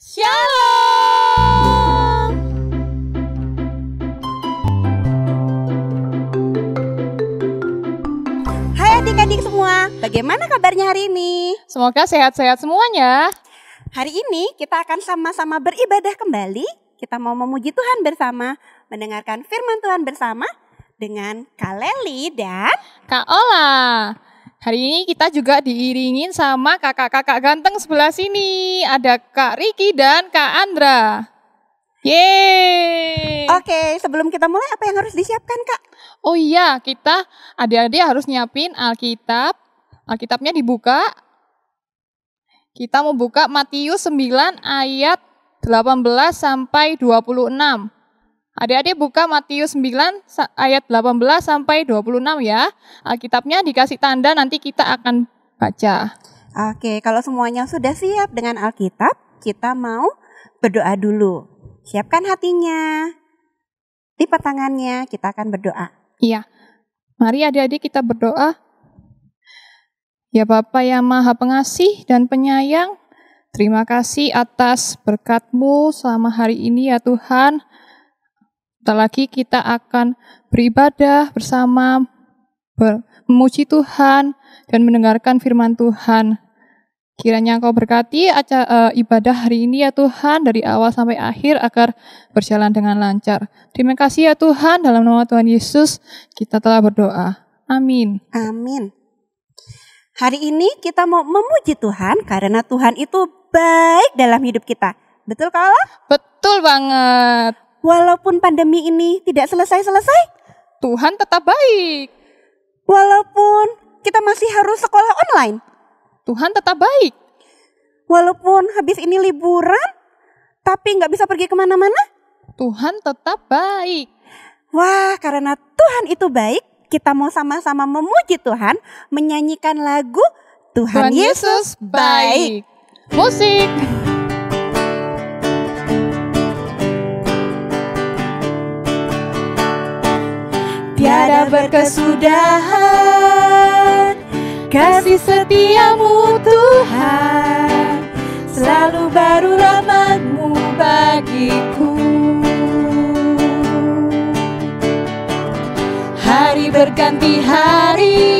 Shalom. Hai adik-adik semua, bagaimana kabarnya hari ini? Semoga sehat-sehat semuanya. Hari ini kita akan sama-sama beribadah kembali. Kita mau memuji Tuhan bersama, mendengarkan firman Tuhan bersama dengan Kaleli dan Kak Ola. Hari ini kita juga diiringin sama kakak-kakak ganteng sebelah sini. Ada Kak Riki dan Kak Andra. Yeay. Oke, sebelum kita mulai apa yang harus disiapkan Kak? Oh iya, kita adik-adik harus nyiapin Alkitab. Alkitabnya dibuka. Kita mau buka Matius 9 ayat 18 sampai 26. Adik-adik buka Matius 9 sa- ayat 18 sampai 26 ya. Alkitabnya dikasih tanda nanti kita akan baca. Oke, kalau semuanya sudah siap dengan Alkitab, kita mau berdoa dulu. Siapkan hatinya, lipat tangannya, kita akan berdoa. Iya. Mari adik-adik kita berdoa. Ya Bapa yang Maha Pengasih dan Penyayang, terima kasih atas berkat-Mu selama hari ini ya Tuhan. Sebentar lagi kita akan beribadah bersama, ber- memuji Tuhan dan mendengarkan firman Tuhan. Kiranya Engkau berkati acara eh, ibadah hari ini ya Tuhan dari awal sampai akhir agar berjalan dengan lancar. Terima kasih ya Tuhan dalam nama Tuhan Yesus kita telah berdoa. Amin. Amin. Hari ini kita mau memuji Tuhan karena Tuhan itu baik dalam hidup kita. Betul kalau Betul banget. Walaupun pandemi ini tidak selesai-selesai, Tuhan tetap baik. walaupun kita masih harus sekolah online, Tuhan tetap baik. walaupun habis ini liburan, tapi nggak bisa pergi ke mana-mana. Tuhan tetap baik. Wah, karena Tuhan itu baik, kita mau sama-sama memuji Tuhan, menyanyikan lagu Tuhan, Tuhan Yesus baik. Musik. Tiada berkesudahan. Kasih setiamu Tuhan. Selalu baru rahmatmu bagiku. Hari berganti hari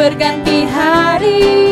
berganti hari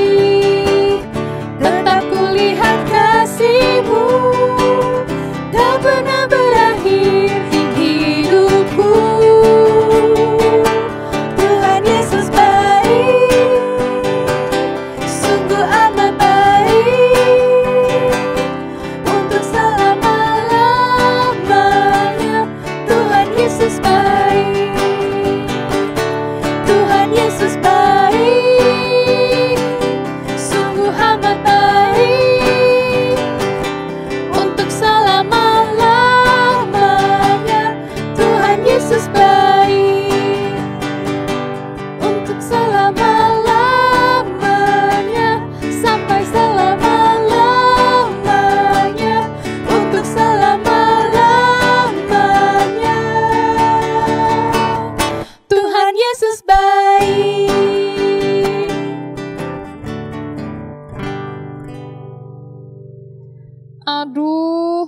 Aduh,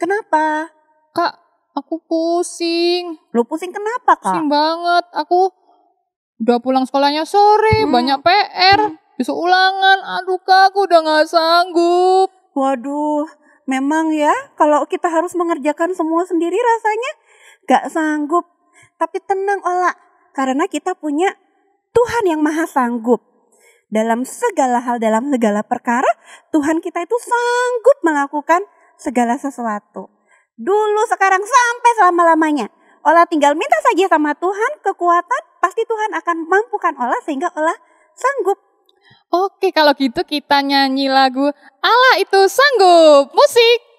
Kenapa? Kak, aku pusing. Lu pusing kenapa, Kak? Pusing banget. Aku udah pulang sekolahnya sore, Hmm. banyak PR, besok ulangan. Aduh, Kak, aku udah gak sanggup. Waduh, Memang ya, kalau kita harus mengerjakan semua sendiri rasanya gak sanggup. Tapi tenang Ola, karena kita punya Tuhan yang maha sanggup. Dalam segala hal, dalam segala perkara, Tuhan kita itu sanggup melakukan segala sesuatu. Dulu, sekarang, sampai selama-lamanya. Ola tinggal minta saja sama Tuhan kekuatan, pasti Tuhan akan mampukan Ola sehingga Ola sanggup. Oke, kalau gitu kita nyanyi lagu Allah itu sanggup. Musik.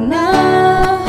Pernah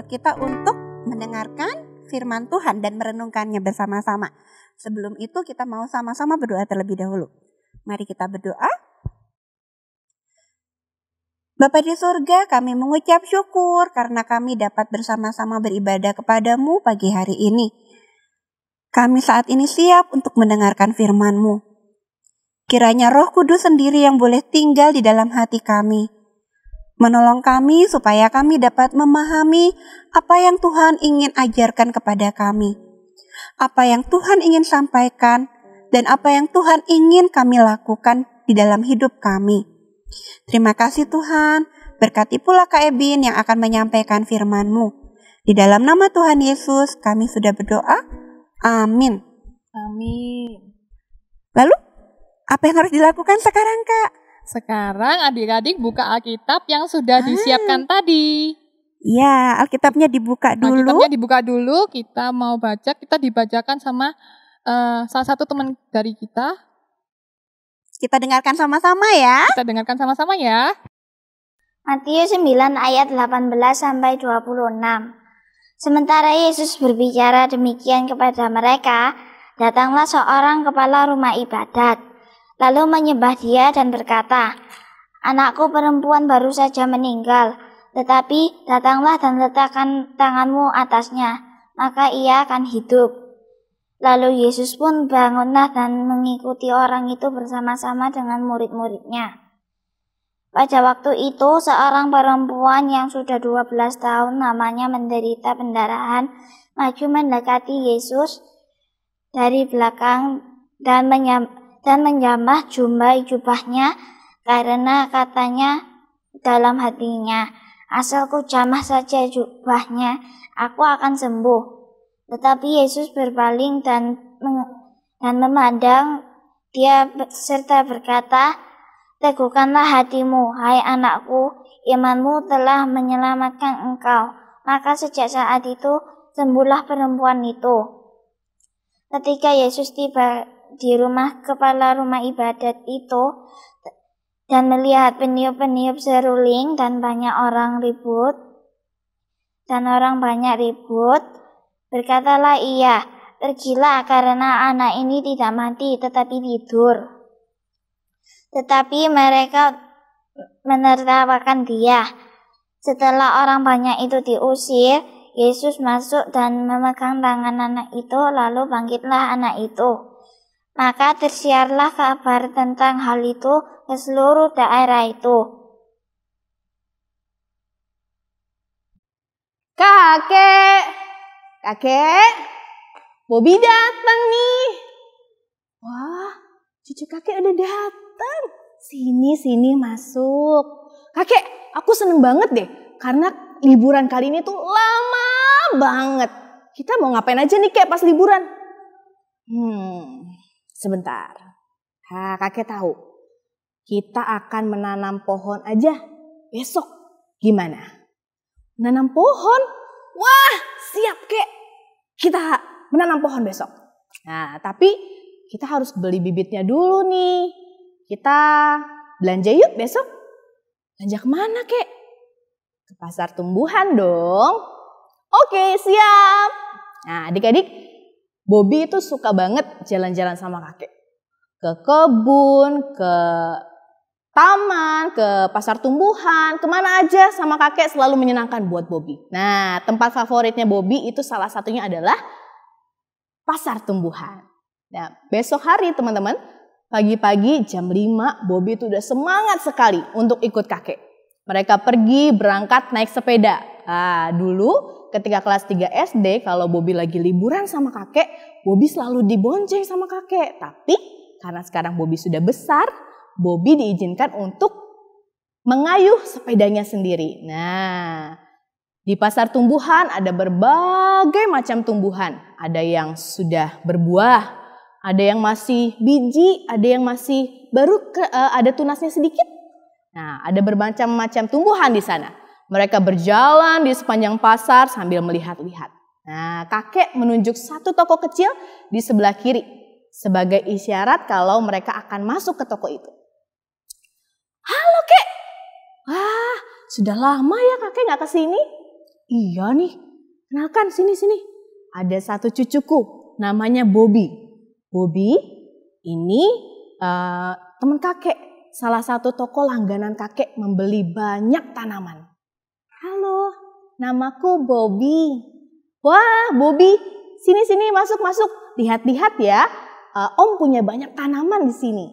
buat kita untuk mendengarkan firman Tuhan dan merenungkannya bersama-sama. Sebelum itu kita mau sama-sama berdoa terlebih dahulu. Mari kita berdoa. Bapa di surga, kami mengucap syukur karena kami dapat bersama-sama beribadah kepadamu pagi hari ini. Kami saat ini siap untuk mendengarkan firman-Mu. Kiranya roh kudus sendiri yang boleh tinggal di dalam hati kami. Menolong kami supaya kami dapat memahami apa yang Tuhan ingin ajarkan kepada kami. Apa yang Tuhan ingin sampaikan dan apa yang Tuhan ingin kami lakukan di dalam hidup kami. Terima kasih Tuhan, berkati pula Kak Ebin yang akan menyampaikan firman-Mu. Di dalam nama Tuhan Yesus kami sudah berdoa. Amin. Amin Lalu, apa yang harus dilakukan sekarang Kak? Sekarang adik-adik buka Alkitab yang sudah Ah. disiapkan tadi. Ya, Alkitabnya dibuka dulu. Alkitabnya dibuka dulu, kita mau baca, kita dibacakan sama eh, salah satu teman dari kita. Kita dengarkan sama-sama ya. Kita dengarkan sama-sama ya. Matius 9 ayat 18 sampai 26. Sementara Yesus berbicara demikian kepada mereka, datanglah seorang kepala rumah ibadat, lalu menyembah dia dan berkata, Anakku perempuan baru saja meninggal, tetapi datanglah dan letakkan tanganmu atasnya, maka ia akan hidup. Lalu Yesus pun bangunlah dan mengikuti orang itu bersama-sama dengan murid-muridnya. Pada waktu itu, seorang perempuan yang sudah 12 tahun namanya menderita pendarahan maju mendekati Yesus dari belakang dan, menyam, dan menjamah jumlah jubahnya karena katanya dalam hatinya, asalku jamah saja jubahnya, aku akan sembuh. Tetapi Yesus berpaling dan dan memandang dia serta berkata, Teguhkanlah hatimu, hai anakku, imanmu telah menyelamatkan engkau. Maka sejak saat itu, sembuhlah perempuan itu. Ketika Yesus tiba di rumah kepala rumah ibadat itu, dan melihat peniup-peniup seruling dan banyak orang ribut, dan orang banyak ribut, berkatalah ia, pergilah karena anak ini tidak mati tetapi tidur. Tetapi mereka menertawakan dia. Setelah orang banyak itu diusir, Yesus masuk dan memegang tangan anak itu, lalu bangkitlah anak itu. Maka tersiarlah kabar tentang hal itu ke seluruh daerah itu. Kakek, kakek, Bobby datang nih. Wah, cucu kakek udah datang. Sini, sini masuk. Kakek, aku seneng banget deh. Karena liburan kali ini tuh lama banget. Kita mau ngapain aja nih kek pas liburan? Hmm, sebentar. Ha, kakek tahu. Kita akan menanam pohon aja besok. Gimana? Menanam pohon? Wah, siap kek. Kita menanam pohon besok. Nah, tapi kita harus beli bibitnya dulu nih. Kita belanja yuk besok. Belanja ke mana kek? Ke pasar tumbuhan dong. Oke, siap. Nah, adik-adik, Bobby itu suka banget jalan-jalan sama kakek. Ke kebun, ke taman, ke pasar tumbuhan, ke mana aja sama kakek selalu menyenangkan buat Bobby. Nah, tempat favoritnya Bobby itu salah satunya adalah pasar tumbuhan. Nah, besok hari teman-teman, pagi-pagi jam 5, Bobby itu udah semangat sekali untuk ikut kakek. Mereka pergi berangkat naik sepeda. Nah, dulu ketika kelas 3 SD, kalau Bobby lagi liburan sama kakek, Bobby selalu dibonceng sama kakek. Tapi karena sekarang Bobby sudah besar, Bobby diizinkan untuk mengayuh sepedanya sendiri. Nah, di pasar tumbuhan ada berbagai macam tumbuhan. Ada yang sudah berbuah, ada yang masih biji, ada yang masih baru ke, uh, ada tunasnya sedikit. Nah, ada bermacam-macam tumbuhan di sana. Mereka berjalan di sepanjang pasar sambil melihat-lihat. Nah, kakek menunjuk satu toko kecil di sebelah kiri sebagai isyarat kalau mereka akan masuk ke toko itu. Halo kek, wah sudah lama ya kakek nggak ke sini? Iya nih, kenalkan sini-sini. Ada satu cucuku, namanya Bobby. Bobby ini uh, teman kakek salah satu toko langganan kakek membeli banyak tanaman. Namaku Bobby. Wah, Bobby, sini-sini masuk-masuk. Lihat-lihat ya, uh, Om punya banyak tanaman di sini.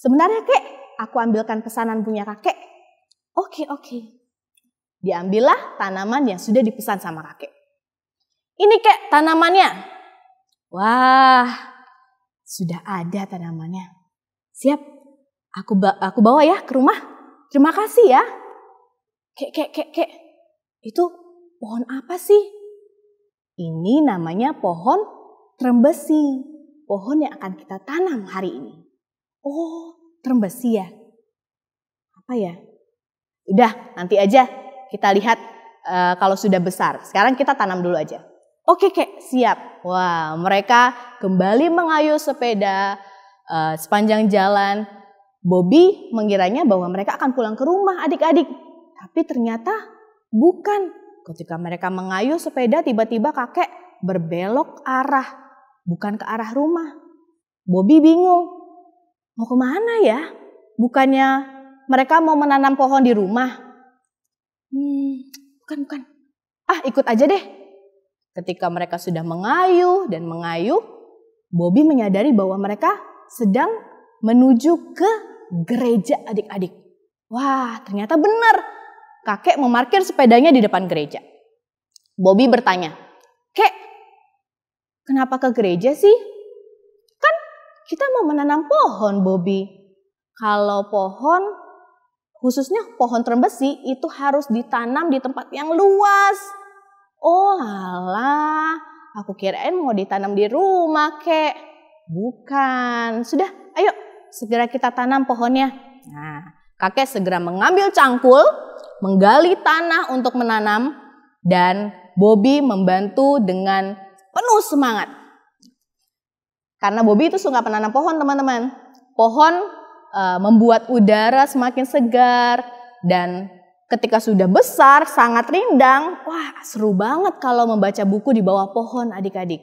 Sebenarnya kek, aku ambilkan pesanan punya kakek. Oke, oke. Diambillah tanaman yang sudah dipesan sama kakek. Ini kek tanamannya. Wah, sudah ada tanamannya. Siap, Aku ba aku bawa ya ke rumah. Terima kasih ya. Kek, kek, kek, kek. Itu pohon apa sih? Ini namanya pohon trembesi. Pohon yang akan kita tanam hari ini. Oh, trembesi ya. Apa ya? Udah, nanti aja kita lihat uh, kalau sudah besar. Sekarang kita tanam dulu aja. Oke, kek, siap. Wah, mereka kembali mengayuh sepeda uh, sepanjang jalan Bobby mengiranya bahwa mereka akan pulang ke rumah adik-adik. Tapi ternyata bukan. Ketika mereka mengayuh sepeda tiba-tiba kakek berbelok arah. Bukan ke arah rumah. Bobby bingung. Mau ke mana ya? Bukannya mereka mau menanam pohon di rumah. Hmm, bukan, bukan. Ah, ikut aja deh. Ketika mereka sudah mengayuh dan mengayuh, Bobby menyadari bahwa mereka sedang menuju ke gereja adik-adik. Wah, ternyata benar. Kakek memarkir sepedanya di depan gereja. Bobby bertanya, Kek, kenapa ke gereja sih? Kan kita mau menanam pohon, Bobby. Kalau pohon, khususnya pohon terbesi, itu harus ditanam di tempat yang luas. Oh alah, aku kirain mau ditanam di rumah, kek. Bukan. Sudah, ayo segera kita tanam pohonnya. Nah, kakek segera mengambil cangkul, menggali tanah untuk menanam, dan Bobby membantu dengan penuh semangat. Karena Bobby itu suka penanam pohon, teman-teman. Pohon uh, membuat udara semakin segar dan ketika sudah besar, sangat rindang. Wah, seru banget kalau membaca buku di bawah pohon adik-adik.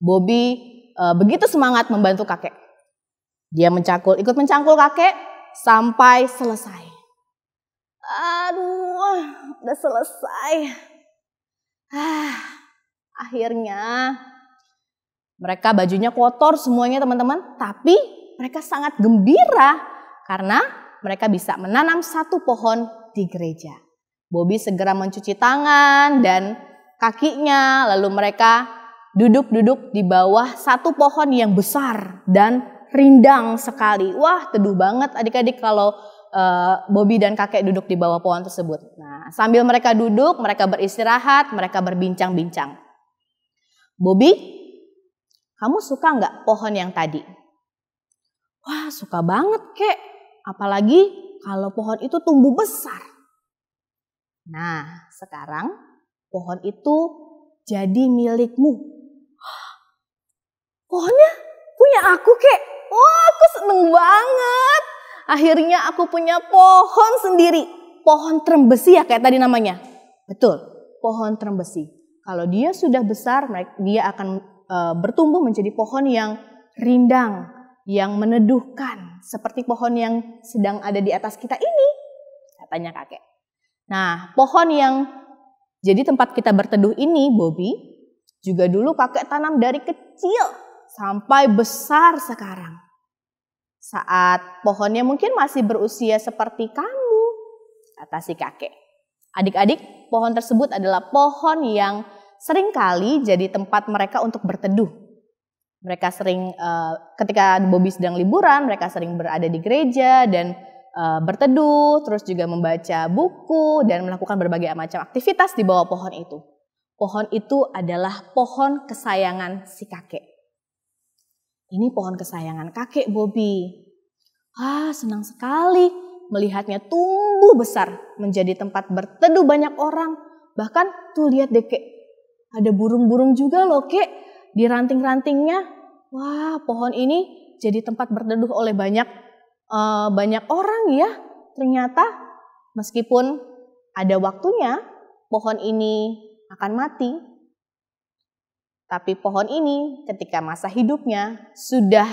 Bobby uh, begitu semangat membantu kakek. Dia mencangkul, ikut mencangkul kakek sampai selesai. Aduh, udah selesai. Ah, akhirnya mereka bajunya kotor semuanya teman-teman, tapi mereka sangat gembira karena mereka bisa menanam satu pohon di gereja. Bobby segera mencuci tangan dan kakinya, lalu mereka duduk-duduk di bawah satu pohon yang besar dan rindang sekali. Wah, teduh banget adik-adik kalau uh, Bobby dan kakek duduk di bawah pohon tersebut. Nah, sambil mereka duduk, mereka beristirahat, mereka berbincang-bincang. Bobby, kamu suka nggak pohon yang tadi? Wah, suka banget, kek. Apalagi kalau pohon itu tumbuh besar. Nah, sekarang pohon itu jadi milikmu. Pohonnya punya aku kek. Wah aku seneng banget. Akhirnya aku punya pohon sendiri. Pohon trembesi ya kayak tadi namanya. Betul, pohon trembesi. Kalau dia sudah besar, dia akan e, bertumbuh menjadi pohon yang rindang, yang meneduhkan. Seperti pohon yang sedang ada di atas kita ini, katanya kakek. Nah, pohon yang jadi tempat kita berteduh ini, Bobby, juga dulu kakek tanam dari kecil sampai besar sekarang. Saat pohonnya mungkin masih berusia seperti kamu, kata si kakek. Adik-adik, pohon tersebut adalah pohon yang sering kali jadi tempat mereka untuk berteduh. Mereka sering uh, ketika Bobby sedang liburan, mereka sering berada di gereja dan uh, berteduh, terus juga membaca buku dan melakukan berbagai macam aktivitas di bawah pohon itu. Pohon itu adalah pohon kesayangan si kakek. Ini pohon kesayangan kakek Bobby. Ah, senang sekali melihatnya tumbuh besar menjadi tempat berteduh banyak orang. Bahkan tuh lihat deh kek, ada burung-burung juga loh kek di ranting-rantingnya. Wah, pohon ini jadi tempat berteduh oleh banyak uh, banyak orang ya. Ternyata meskipun ada waktunya pohon ini akan mati, tapi pohon ini ketika masa hidupnya sudah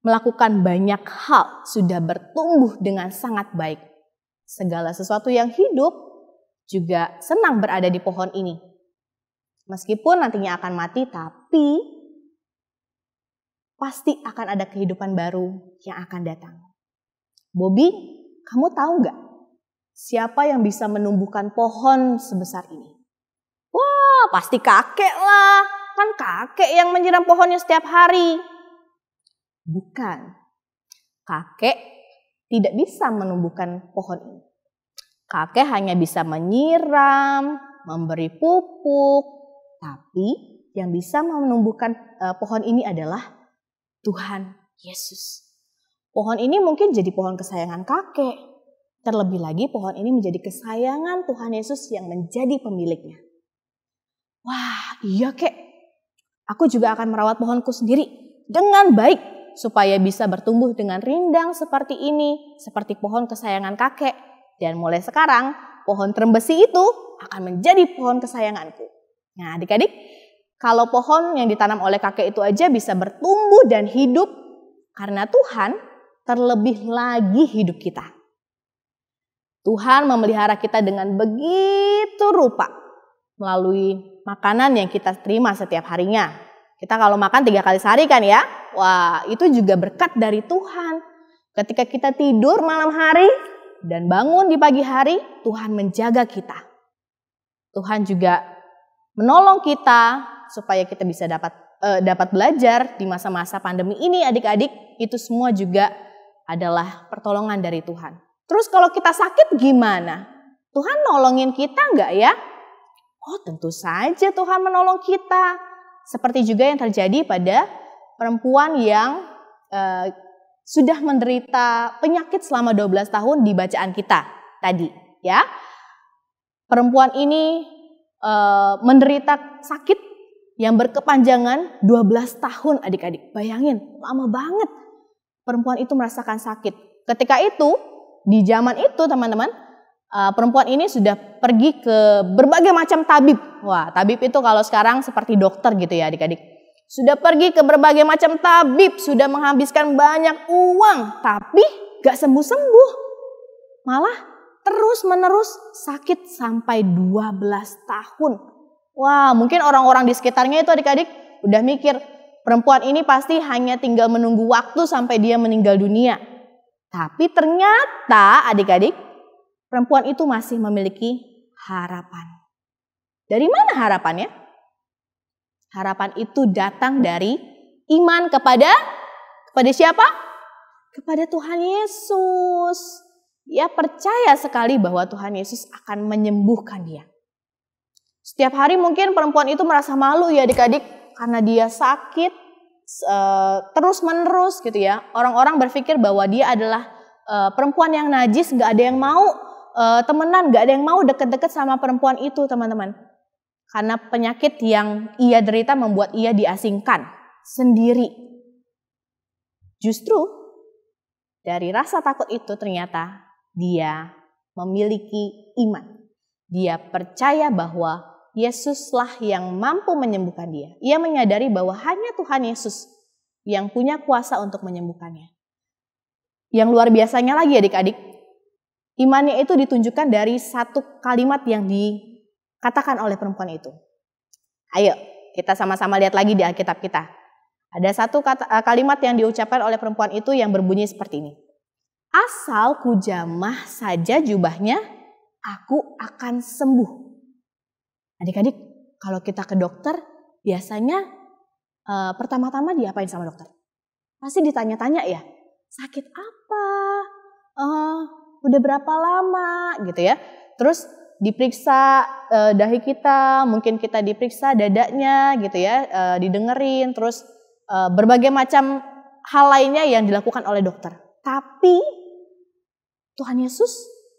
melakukan banyak hal, sudah bertumbuh dengan sangat baik. Segala sesuatu yang hidup juga senang berada di pohon ini. Meskipun nantinya akan mati, tapi pasti akan ada kehidupan baru yang akan datang. Bobby, kamu tahu nggak siapa yang bisa menumbuhkan pohon sebesar ini? Pasti kakek lah. Kan kakek yang menyiram pohonnya setiap hari. Bukan. Kakek tidak bisa menumbuhkan pohon ini. Kakek hanya bisa menyiram, memberi pupuk, tapi yang bisa menumbuhkan uh, pohon ini adalah Tuhan Yesus. Pohon ini mungkin jadi pohon kesayangan kakek. Terlebih lagi pohon ini menjadi kesayangan Tuhan Yesus yang menjadi pemiliknya. Wah, iya kek. Aku juga akan merawat pohonku sendiri dengan baik supaya bisa bertumbuh dengan rindang seperti ini, seperti pohon kesayangan kakek. Dan mulai sekarang, pohon trembesi itu akan menjadi pohon kesayanganku. Nah, adik-adik, kalau pohon yang ditanam oleh kakek itu aja bisa bertumbuh dan hidup karena Tuhan terlebih lagi hidup kita. Tuhan memelihara kita dengan begitu rupa melalui makanan yang kita terima setiap harinya. Kita kalau makan tiga kali sehari kan ya. Wah itu juga berkat dari Tuhan. Ketika kita tidur malam hari dan bangun di pagi hari, Tuhan menjaga kita. Tuhan juga menolong kita supaya kita bisa dapat uh, dapat belajar di masa-masa pandemi ini adik-adik. Itu semua juga adalah pertolongan dari Tuhan. Terus kalau kita sakit gimana? Tuhan nolongin kita enggak ya? Oh tentu saja Tuhan menolong kita. Seperti juga yang terjadi pada perempuan yang uh, sudah menderita penyakit selama 12 tahun di bacaan kita tadi, ya. Perempuan ini uh, menderita sakit yang berkepanjangan 12 tahun adik-adik. Bayangin, lama banget perempuan itu merasakan sakit. Ketika itu, di zaman itu teman-teman, uh, perempuan ini sudah pergi ke berbagai macam tabib. Wah, tabib itu kalau sekarang seperti dokter gitu ya adik-adik. Sudah pergi ke berbagai macam tabib, sudah menghabiskan banyak uang, tapi gak sembuh-sembuh. Malah terus menerus sakit sampai 12 tahun. Wah, mungkin orang-orang di sekitarnya itu adik-adik udah mikir, perempuan ini pasti hanya tinggal menunggu waktu sampai dia meninggal dunia. Tapi ternyata adik-adik, perempuan itu masih memiliki harapan. Dari mana harapannya? Harapan itu datang dari iman kepada kepada siapa? Kepada Tuhan Yesus. Dia percaya sekali bahwa Tuhan Yesus akan menyembuhkan dia. Setiap hari mungkin perempuan itu merasa malu ya adik-adik karena dia sakit terus menerus gitu ya. Orang-orang berpikir bahwa dia adalah uh, perempuan yang najis, nggak ada yang mau uh, temenan, nggak ada yang mau deket-deket sama perempuan itu teman-teman. Karena penyakit yang ia derita membuat ia diasingkan sendiri. Justru dari rasa takut itu ternyata dia memiliki iman. Dia percaya bahwa Yesuslah yang mampu menyembuhkan dia. Ia menyadari bahwa hanya Tuhan Yesus yang punya kuasa untuk menyembuhkannya. Yang luar biasanya lagi adik-adik, imannya itu ditunjukkan dari satu kalimat yang dikatakan oleh perempuan itu. Ayo, kita sama-sama lihat lagi di Alkitab kita. Ada satu kata, kalimat yang diucapkan oleh perempuan itu yang berbunyi seperti ini. Asal ku jamah saja jubahnya, aku akan sembuh. Adik-adik, kalau kita ke dokter, biasanya uh, pertama-tama diapain sama dokter? Pasti ditanya-tanya ya, sakit apa? Uh, udah berapa lama gitu ya? Terus diperiksa uh, dahi kita, mungkin kita diperiksa dadanya gitu ya, uh, didengerin, terus uh, berbagai macam hal lainnya yang dilakukan oleh dokter. Tapi Tuhan Yesus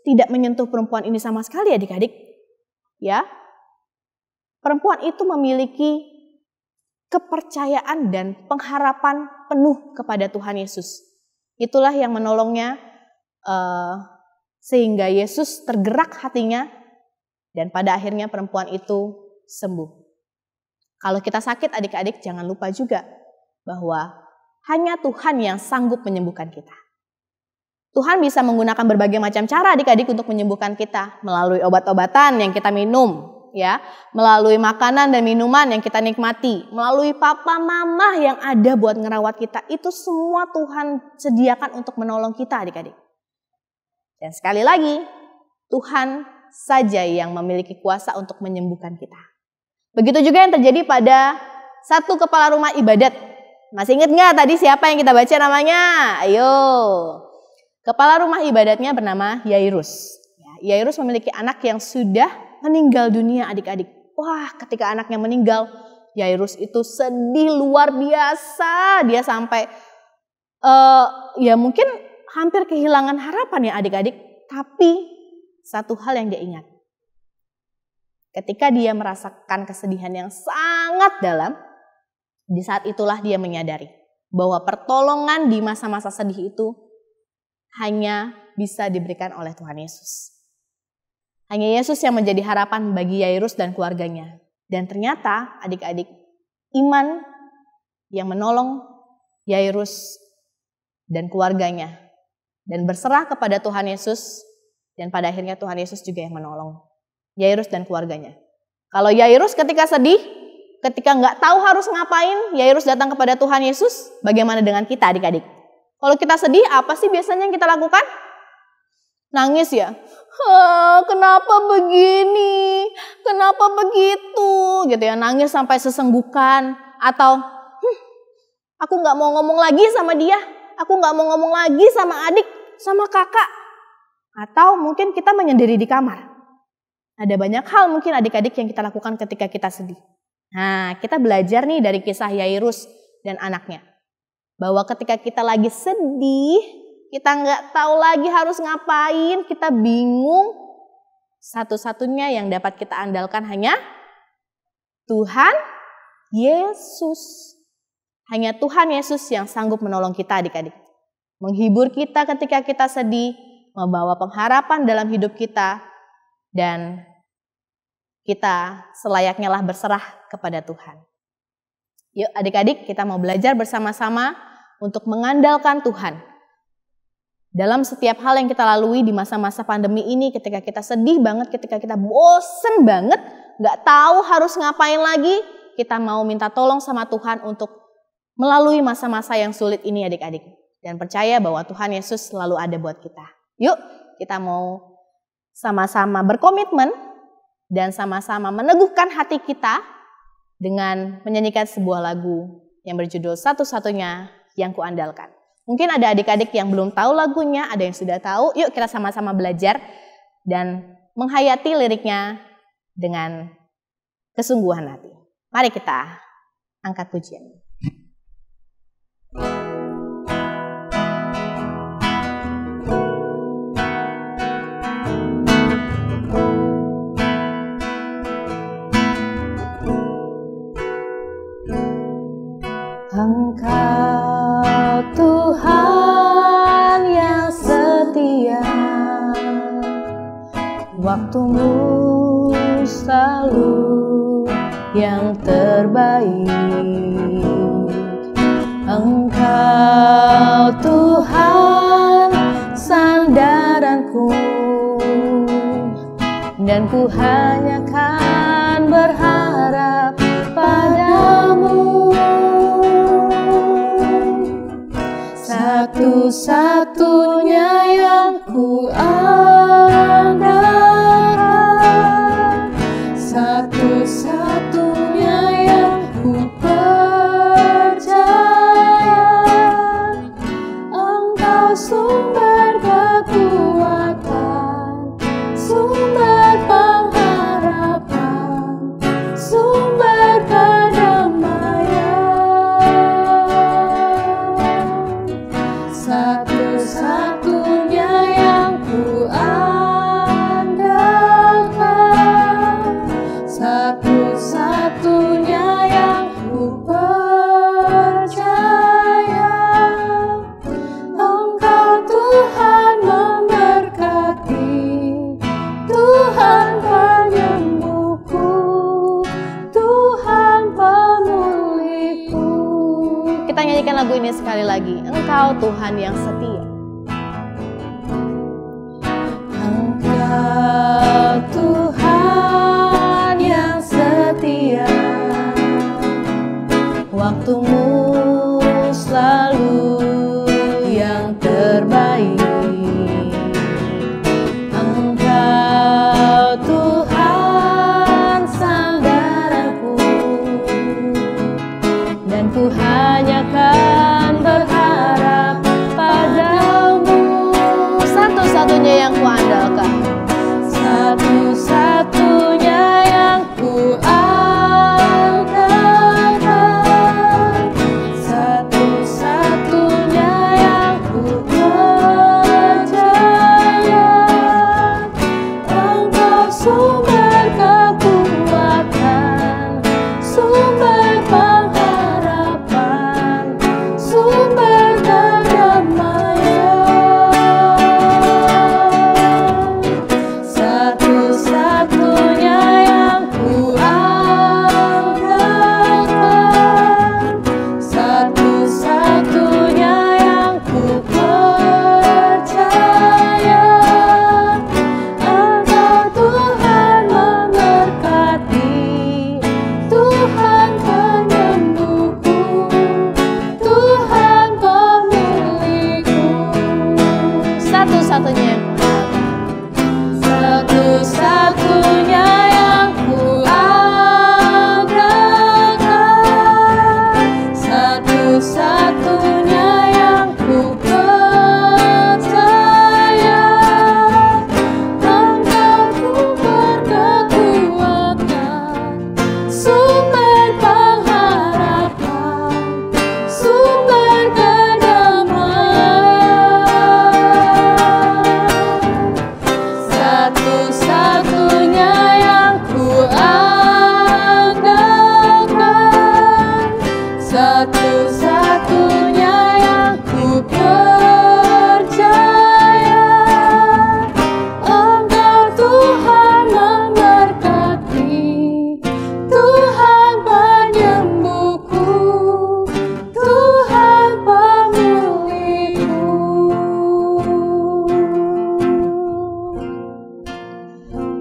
tidak menyentuh perempuan ini sama sekali adik-adik. Ya. Perempuan itu memiliki kepercayaan dan pengharapan penuh kepada Tuhan Yesus. Itulah yang menolongnya uh, sehingga Yesus tergerak hatinya dan pada akhirnya perempuan itu sembuh. Kalau kita sakit adik-adik jangan lupa juga bahwa hanya Tuhan yang sanggup menyembuhkan kita. Tuhan bisa menggunakan berbagai macam cara adik-adik untuk menyembuhkan kita melalui obat-obatan yang kita minum, ya, melalui makanan dan minuman yang kita nikmati, melalui papa mama yang ada buat ngerawat kita. Itu semua Tuhan sediakan untuk menolong kita adik-adik. Dan sekali lagi, Tuhan saja yang memiliki kuasa untuk menyembuhkan kita. Begitu juga yang terjadi pada satu kepala rumah ibadat. Masih ingat nggak tadi siapa yang kita baca namanya? Ayo. Kepala rumah ibadatnya bernama Yairus. Ya, Yairus memiliki anak yang sudah meninggal dunia adik-adik. Wah ketika anaknya meninggal, Yairus itu sedih luar biasa. Dia sampai uh, ya mungkin hampir kehilangan harapan ya adik-adik. Tapi satu hal yang dia ingat. Ketika dia merasakan kesedihan yang sangat dalam, di saat itulah dia menyadari bahwa pertolongan di masa-masa sedih itu hanya bisa diberikan oleh Tuhan Yesus. Hanya Yesus yang menjadi harapan bagi Yairus dan keluarganya. Dan ternyata adik-adik, iman yang menolong Yairus dan keluarganya dan berserah kepada Tuhan Yesus dan pada akhirnya Tuhan Yesus juga yang menolong Yairus dan keluarganya. Kalau Yairus ketika sedih, ketika nggak tahu harus ngapain, Yairus datang kepada Tuhan Yesus, bagaimana dengan kita adik-adik? Kalau kita sedih, apa sih biasanya yang kita lakukan? Nangis ya. kenapa begini? Kenapa begitu? Gitu ya, nangis sampai sesenggukan. Atau, hm, aku nggak mau ngomong lagi sama dia. Aku nggak mau ngomong lagi sama adik, sama kakak. Atau mungkin kita menyendiri di kamar. Ada banyak hal mungkin adik-adik yang kita lakukan ketika kita sedih. Nah, kita belajar nih dari kisah Yairus dan anaknya. Bahwa ketika kita lagi sedih, kita nggak tahu lagi harus ngapain, kita bingung. Satu-satunya yang dapat kita andalkan hanya Tuhan Yesus. Hanya Tuhan Yesus yang sanggup menolong kita adik-adik. Menghibur kita ketika kita sedih, membawa pengharapan dalam hidup kita, dan kita selayaknya lah berserah kepada Tuhan. Yuk adik-adik kita mau belajar bersama-sama untuk mengandalkan Tuhan. Dalam setiap hal yang kita lalui di masa-masa pandemi ini ketika kita sedih banget, ketika kita bosen banget, gak tahu harus ngapain lagi, kita mau minta tolong sama Tuhan untuk melalui masa-masa yang sulit ini adik-adik. Dan percaya bahwa Tuhan Yesus selalu ada buat kita. Yuk kita mau sama-sama berkomitmen dan sama-sama meneguhkan hati kita dengan menyanyikan sebuah lagu yang berjudul Satu-satunya yang kuandalkan. Mungkin ada adik-adik yang belum tahu lagunya, ada yang sudah tahu. Yuk kita sama-sama belajar dan menghayati liriknya dengan kesungguhan hati. Mari kita angkat pujian. Waktumu selalu yang terbaik. Engkau Tuhan sandaranku. Dan ku hanya kan berharap padamu. Satu-satunya yang ku selalu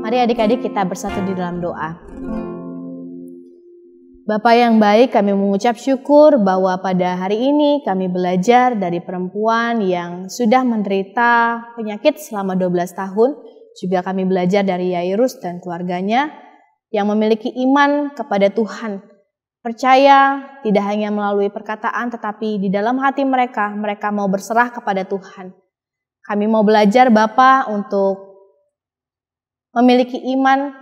Mari adik-adik kita bersatu di dalam doa. Bapak yang baik, kami mengucap syukur bahwa pada hari ini kami belajar dari perempuan yang sudah menderita penyakit selama 12 tahun. Juga kami belajar dari Yairus dan keluarganya yang memiliki iman kepada Tuhan. Percaya tidak hanya melalui perkataan tetapi di dalam hati mereka, mereka mau berserah kepada Tuhan. Kami mau belajar Bapak untuk memiliki iman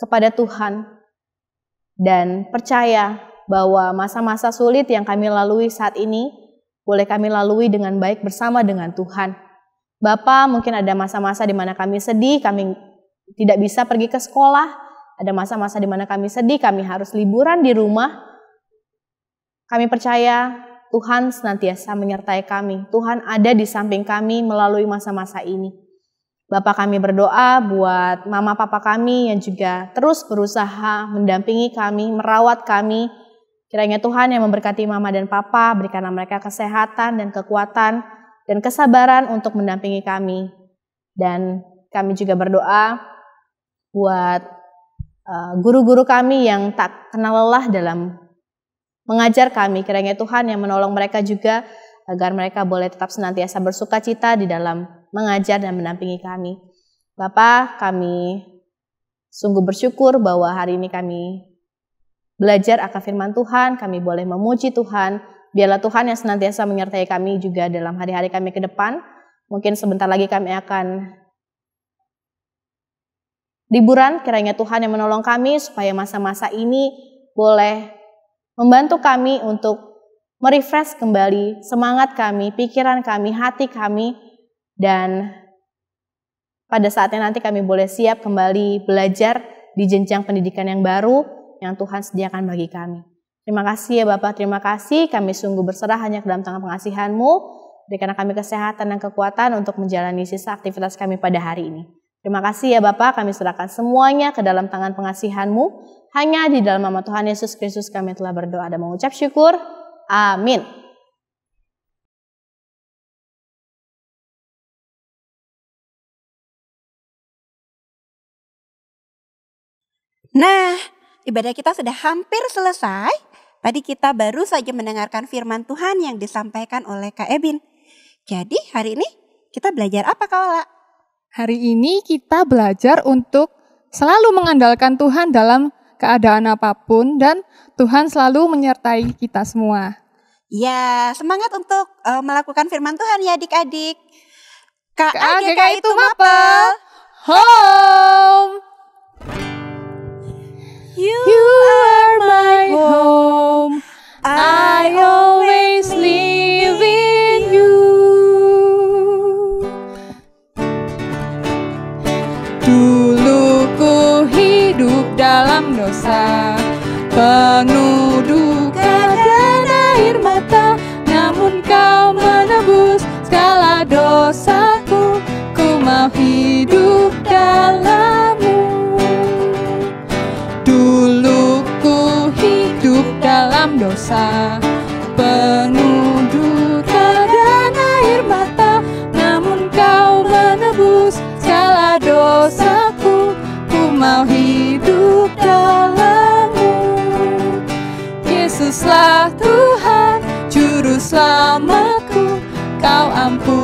kepada Tuhan dan percaya bahwa masa-masa sulit yang kami lalui saat ini boleh kami lalui dengan baik bersama dengan Tuhan. Bapak, mungkin ada masa-masa di mana kami sedih, kami tidak bisa pergi ke sekolah, ada masa-masa di mana kami sedih, kami harus liburan di rumah. Kami percaya Tuhan senantiasa menyertai kami. Tuhan ada di samping kami melalui masa-masa ini. Bapak kami berdoa buat mama papa kami yang juga terus berusaha mendampingi kami, merawat kami. Kiranya Tuhan yang memberkati mama dan papa, berikanlah mereka kesehatan dan kekuatan dan kesabaran untuk mendampingi kami. Dan kami juga berdoa buat uh, guru-guru kami yang tak kenal lelah dalam mengajar kami. Kiranya Tuhan yang menolong mereka juga agar mereka boleh tetap senantiasa bersuka cita di dalam mengajar dan mendampingi kami. Bapak, kami sungguh bersyukur bahwa hari ini kami belajar akan firman Tuhan, kami boleh memuji Tuhan. Biarlah Tuhan yang senantiasa menyertai kami juga dalam hari-hari kami ke depan. Mungkin sebentar lagi kami akan liburan, kiranya Tuhan yang menolong kami supaya masa-masa ini boleh membantu kami untuk merefresh kembali semangat kami, pikiran kami, hati kami, dan pada saatnya nanti kami boleh siap kembali belajar di jenjang pendidikan yang baru yang Tuhan sediakan bagi kami. Terima kasih ya Bapak, terima kasih. Kami sungguh berserah hanya ke dalam tangan pengasihan-Mu. Berikan kami kesehatan dan kekuatan untuk menjalani sisa aktivitas kami pada hari ini. Terima kasih ya Bapak, kami serahkan semuanya ke dalam tangan pengasihan-Mu. Hanya di dalam nama Tuhan Yesus Kristus kami telah berdoa dan mengucap syukur. Amin. Nah, ibadah kita sudah hampir selesai. Tadi kita baru saja mendengarkan firman Tuhan yang disampaikan oleh Kak Ebin. Jadi hari ini kita belajar apa Kak Ola? Hari ini kita belajar untuk selalu mengandalkan Tuhan dalam keadaan apa pun dan Tuhan selalu menyertai kita semua. Ya, semangat untuk uh, melakukan firman Tuhan ya adik-adik. Kak KAGK AGK itu mapel. Home. You, You are my home. I always live in you. Dulu ku hidup dalam dosa, penuh duka dan air mata, namun kau menebus segala dosaku. Ku mau dosa Penuh duka dan air mata Namun kau menebus segala dosaku Ku mau hidup dalammu. Yesuslah Tuhan Juru selamatku Kau ampuni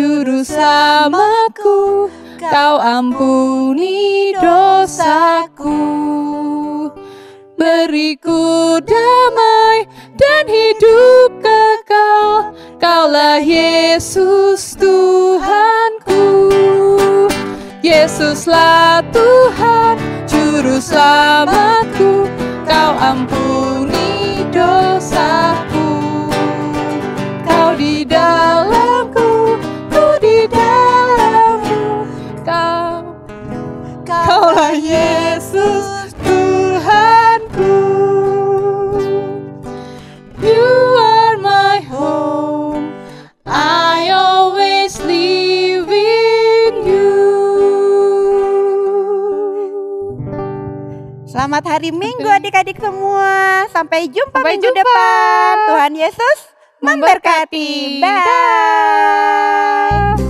Juru selamatku Kau ampuni dosaku. Beriku damai dan hidup kekal. Kaulah Yesus Tuhanku. Yesuslah Tuhan Juru selamatku Kau ampuni dosaku. Kau di dalamku Yesus Tuhanku You are my home I always live in you Selamat hari Minggu adik-adik semua. Sampai jumpa Sampai minggu jumpa. depan. Tuhan Yesus memberkati. Memberkati. Bye.